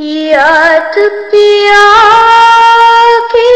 याद पिया की